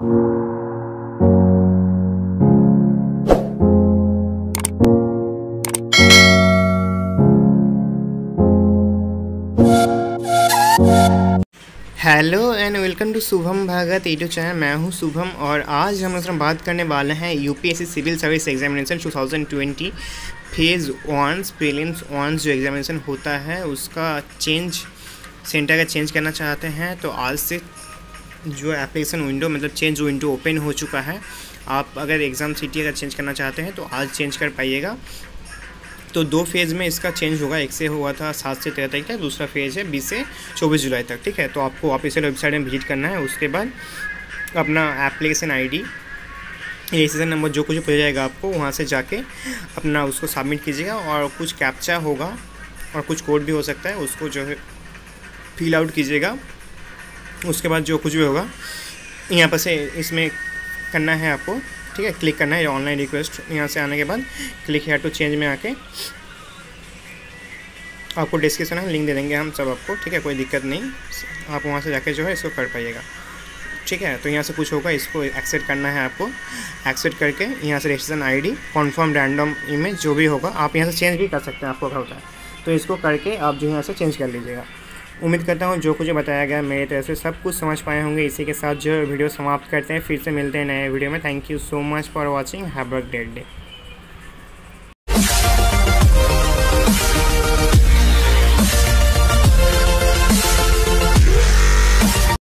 Hello and welcome to Shubham Bhagat YouTube channel मैं हूँ शुभम और आज हम लोग बात करने वाले हैं UPSC civil service examination 2020 phase one prelims one जो एग्जामिनेशन होता है, उसका चेंज सेंटर का चेंज करना चाहते हैं तो आज से जो एप्लीकेशन विंडो मतलब चेंज विंडो ओपन हो चुका है। आप अगर एग्ज़ाम सिटी अगर चेंज करना चाहते हैं तो आज चेंज कर पाइएगा। तो दो फ़ेज़ में इसका चेंज होगा। एक से हुआ था सात से तेरह तारीख तक, दूसरा फ़ेज़ है बीस से चौबीस जुलाई तक, ठीक है? तो आपको ऑफिशियल वेबसाइट में विज़िट करना है। उसके बाद अपना एप्लीकेशन आईडी रजिस्ट्रेशन नंबर जो कुछ पूछा जाएगा आपको, वहाँ से जाके अपना उसको सबमिट कीजिएगा। और कुछ कैप्चा होगा, और कुछ कोड भी हो सकता है, उसको जो है फिल आउट कीजिएगा। उसके बाद जो कुछ भी होगा, यहाँ पर से इसमें करना है आपको, ठीक है क्लिक करना है ऑनलाइन रिक्वेस्ट यहाँ से आने के बाद क्लिक हेयर टू चेंज में आके आपको डिस्क्रिप्शन में लिंक दे देंगे हम सब आपको, ठीक है, कोई दिक्कत नहीं, आप वहाँ से जाके जो है इसको कर पाइएगा, ठीक है तो यहाँ से कुछ होगा, इसको एक्सेप्ट करना है आपको एक्सेप्ट करके यहाँ से registration ID confirm random image जो भी होगा, आप यहाँ से चेंज भी कर सकते हैं आपको होता है तो इसको करके आप जो यहाँ से चेंज कर लीजिएगा। उम्मीद करता हूँ जो कुछ बताया गया मेरी तरफ़ से सब कुछ समझ पाए होंगे। इसी के साथ जो वीडियो समाप्त करते हैं, फिर से मिलते हैं नए वीडियो में। Thank you so much for watching have a great day